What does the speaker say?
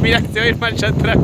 Mira, se va a ir marcha atrás.